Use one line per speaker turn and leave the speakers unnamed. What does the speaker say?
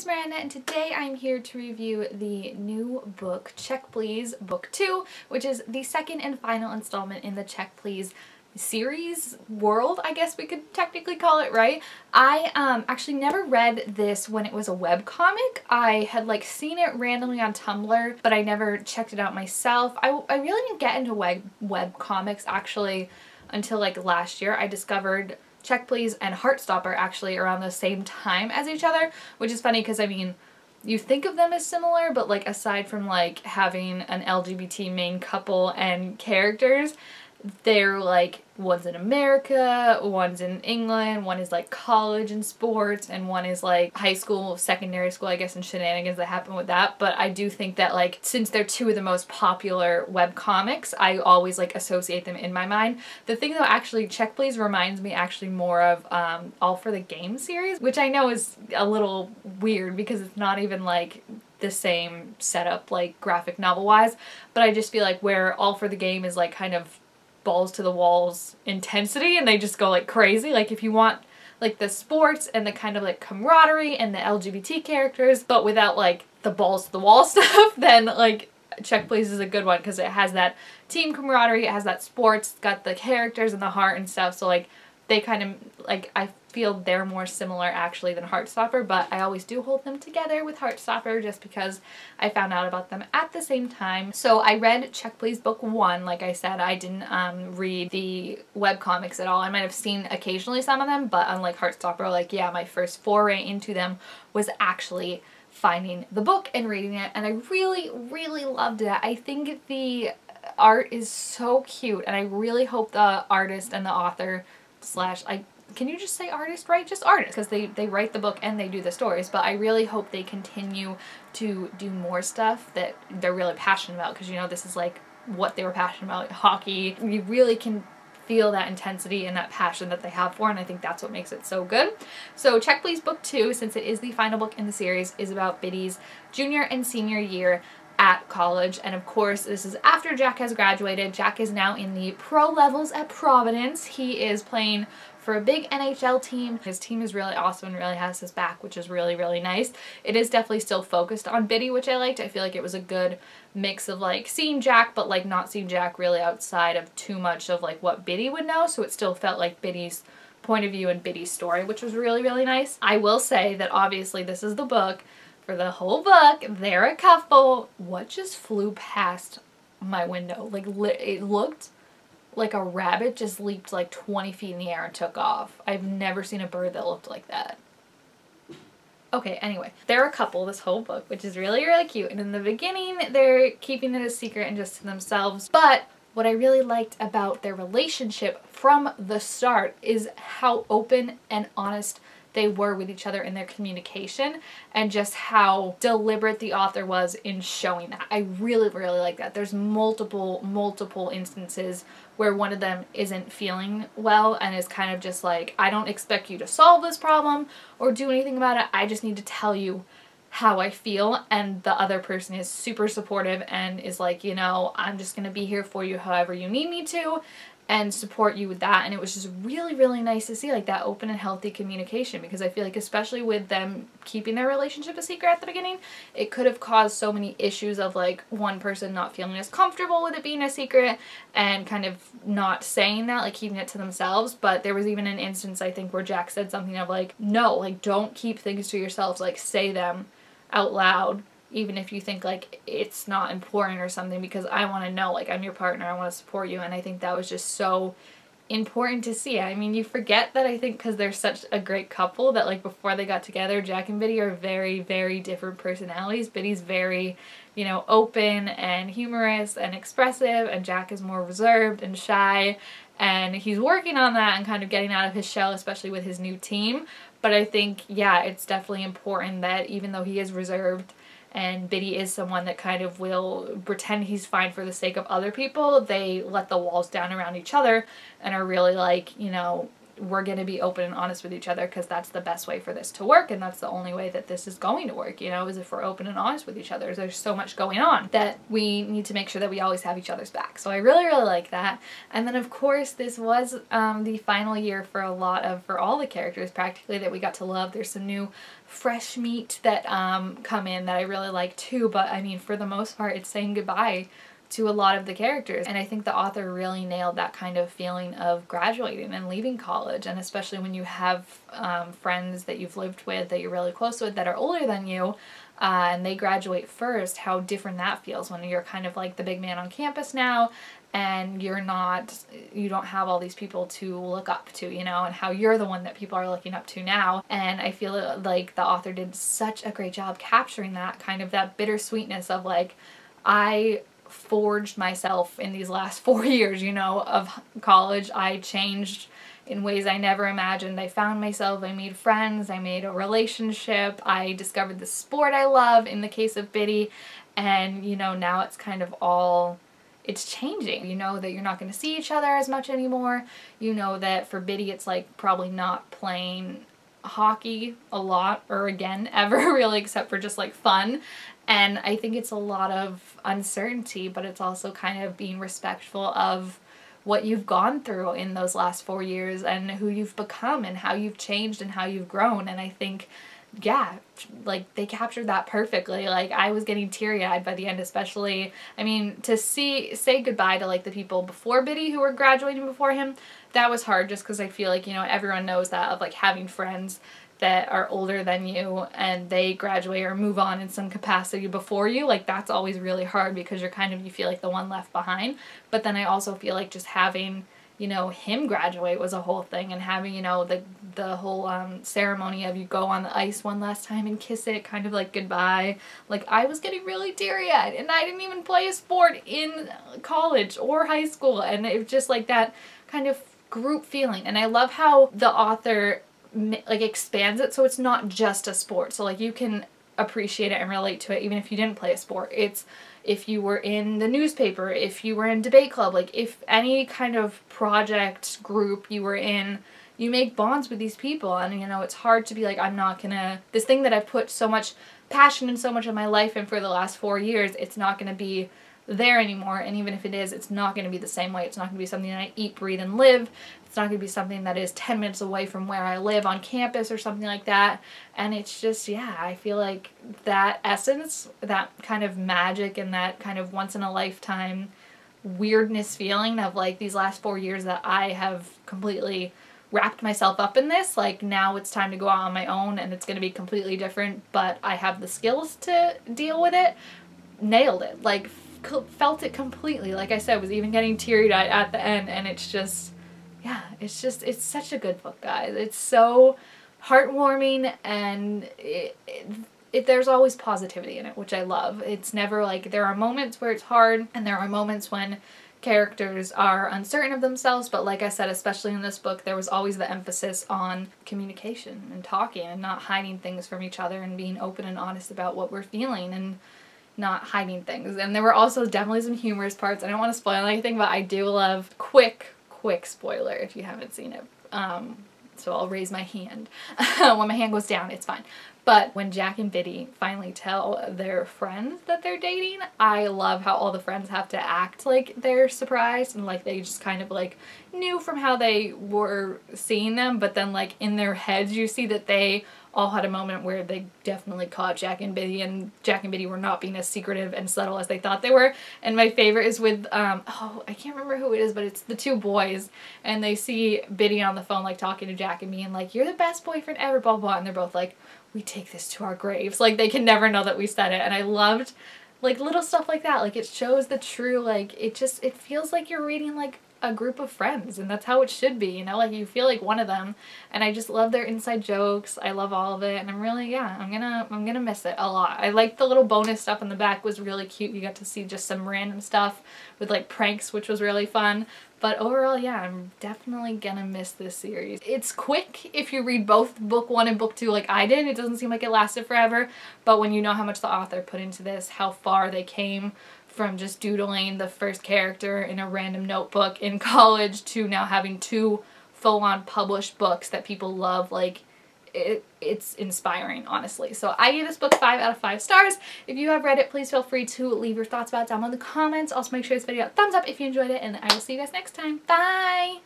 is Miranda and today I'm here to review the new book, Check Please Book 2, which is the second and final installment in the Check Please series world, I guess we could technically call it, right? I um, actually never read this when it was a web comic. I had like seen it randomly on Tumblr, but I never checked it out myself. I, I really didn't get into web, web comics actually until like last year. I discovered Check Please and Heartstopper actually around the same time as each other, which is funny because I mean, you think of them as similar, but like aside from like having an LGBT main couple and characters, they're like one's in America, one's in England, one is like college and sports, and one is like high school, secondary school, I guess, and shenanigans that happen with that. But I do think that like since they're two of the most popular web comics, I always like associate them in my mind. The thing though, actually, Check Please reminds me actually more of um, All for the Game series, which I know is a little weird because it's not even like the same setup like graphic novel wise but I just feel like where All for the Game is like kind of balls to the walls intensity and they just go like crazy. Like if you want like the sports and the kind of like camaraderie and the LGBT characters, but without like the balls to the wall stuff, then like Check Please is a good one because it has that team camaraderie, it has that sports, got the characters and the heart and stuff. So like they kind of like I feel they're more similar actually than Heartstopper, but I always do hold them together with Heartstopper just because I found out about them at the same time. So I read Check Please book one, like I said, I didn't um, read the web comics at all. I might have seen occasionally some of them, but unlike Heartstopper, like yeah, my first foray into them was actually finding the book and reading it and I really, really loved it. I think the art is so cute and I really hope the artist and the author slash I can you just say artist, right? Just artist, because they, they write the book and they do the stories. But I really hope they continue to do more stuff that they're really passionate about, because you know, this is like what they were passionate about, hockey. You really can feel that intensity and that passion that they have for and I think that's what makes it so good. So Check Please Book 2, since it is the final book in the series, is about Bitty's junior and senior year at college and of course this is after Jack has graduated. Jack is now in the pro levels at Providence. He is playing for a big NHL team. His team is really awesome and really has his back, which is really, really nice. It is definitely still focused on Bitty, which I liked. I feel like it was a good mix of like seeing Jack, but like not seeing Jack really outside of too much of like what Bitty would know. So it still felt like Bitty's point of view and Bitty's story, which was really, really nice. I will say that obviously this is the book. For the whole book, they're a couple. What just flew past my window? Like, it looked like a rabbit just leaped like 20 feet in the air and took off. I've never seen a bird that looked like that. Okay, anyway, they're a couple this whole book, which is really, really cute. And in the beginning, they're keeping it a secret and just to themselves. But what I really liked about their relationship from the start is how open and honest they were with each other in their communication and just how deliberate the author was in showing that. I really, really like that. There's multiple, multiple instances where one of them isn't feeling well and is kind of just like, I don't expect you to solve this problem or do anything about it. I just need to tell you how I feel and the other person is super supportive and is like, you know, I'm just going to be here for you however you need me to and support you with that. And it was just really really nice to see like that open and healthy communication because I feel like especially with them keeping their relationship a secret at the beginning it could have caused so many issues of like one person not feeling as comfortable with it being a secret and kind of not saying that like keeping it to themselves. But there was even an instance I think where Jack said something of like no like don't keep things to yourselves. Like say them out loud even if you think like it's not important or something because I want to know like I'm your partner I want to support you and I think that was just so important to see. I mean you forget that I think because they're such a great couple that like before they got together Jack and Bitty are very very different personalities. Bitty's very you know open and humorous and expressive and Jack is more reserved and shy and he's working on that and kind of getting out of his shell especially with his new team. But I think yeah it's definitely important that even though he is reserved and Bitty is someone that kind of will pretend he's fine for the sake of other people. They let the walls down around each other and are really like, you know, we're going to be open and honest with each other because that's the best way for this to work and that's the only way that this is going to work, you know, is if we're open and honest with each other. There's so much going on that we need to make sure that we always have each other's back. So I really, really like that. And then of course this was um, the final year for a lot of, for all the characters practically that we got to love. There's some new fresh meat that um, come in that I really like too, but I mean for the most part it's saying goodbye to a lot of the characters. And I think the author really nailed that kind of feeling of graduating and leaving college. And especially when you have um, friends that you've lived with that you're really close with that are older than you. Uh, and they graduate first, how different that feels when you're kind of like the big man on campus now and you're not you don't have all these people to look up to you know and how you're the one that people are looking up to now and i feel like the author did such a great job capturing that kind of that bittersweetness of like i forged myself in these last four years, you know, of college. I changed in ways I never imagined. I found myself, I made friends, I made a relationship, I discovered the sport I love in the case of Bitty, and you know, now it's kind of all it's changing. You know that you're not going to see each other as much anymore. You know that for Bitty it's like probably not playing hockey a lot or again ever really except for just like fun and I think it's a lot of uncertainty but it's also kind of being respectful of what you've gone through in those last four years and who you've become and how you've changed and how you've grown and I think yeah, like they captured that perfectly. Like I was getting teary eyed by the end, especially. I mean, to see say goodbye to like the people before Bitty who were graduating before him, that was hard just because I feel like, you know, everyone knows that of like having friends that are older than you and they graduate or move on in some capacity before you like that's always really hard because you're kind of you feel like the one left behind. But then i also feel like just having you know him graduate was a whole thing and having you know the the whole um, ceremony of you go on the ice one last time and kiss it kind of like goodbye. Like i was getting really teary-eyed and i didn't even play a sport in college or high school. And it was just like that kind of group feeling. And I love how the author like expands it so it's not just a sport. So like you can appreciate it and relate to it even if you didn't play a sport. It's if you were in the newspaper, if you were in debate club, like if any kind of project group you were in, you make bonds with these people and you know it's hard to be like I'm not gonna this thing that I've put so much passion and so much of my life in for the last four years, it's not gonna be there anymore and even if it is it's not going to be the same way. It's not going to be something that I eat breathe and live. It's not going to be something that is 10 minutes away from where I live on campus or something like that. And it's just yeah I feel like that essence that kind of magic and that kind of once in a lifetime weirdness feeling of like these last four years that I have completely wrapped myself up in this like now it's time to go out on my own and it's going to be completely different but I have the skills to deal with it. Nailed it. Like felt it completely. Like I said, was even getting teary eyed at the end, and it's just, yeah, it's just, it's such a good book, guys. It's so heartwarming, and it, it, it, there's always positivity in it, which I love. It's never like, there are moments where it's hard, and there are moments when characters are uncertain of themselves, but like I said, especially in this book, there was always the emphasis on communication and talking and not hiding things from each other and being open and honest about what we're feeling and not hiding things. And there were also definitely some humorous parts. I don't want to spoil anything, but I do love quick, quick spoiler if you haven't seen it. Um, so I'll raise my hand. when my hand goes down, it's fine. But when Jack and Bitty finally tell their friends that they're dating, I love how all the friends have to act like they're surprised and like they just kind of like knew from how they were seeing them, but then like in their heads you see that they all had a moment where they definitely caught Jack and Bitty and Jack and Bitty were not being as secretive and subtle as they thought they were. And my favorite is with, um, oh, I can't remember who it is, but it's the two boys and they see Bitty on the phone like talking to Jack and me, and, like, you're the best boyfriend ever, blah, blah, and they're both like, we take this to our graves. Like they can never know that we said it. And I loved like little stuff like that. Like it shows the true, like it just, it feels like you're reading like a group of friends and that's how it should be you know like you feel like one of them and I just love their inside jokes I love all of it and I'm really yeah I'm gonna I'm gonna miss it a lot. I like the little bonus stuff in the back was really cute you got to see just some random stuff with like pranks which was really fun but overall yeah I'm definitely gonna miss this series. It's quick if you read both book one and book two like I did it doesn't seem like it lasted forever but when you know how much the author put into this how far they came from just doodling the first character in a random notebook in college to now having two full-on published books that people love. Like, it, it's inspiring, honestly. So I gave this book 5 out of 5 stars. If you have read it, please feel free to leave your thoughts about it down in the comments. Also, make sure this video a thumbs up if you enjoyed it, and I will see you guys next time. Bye!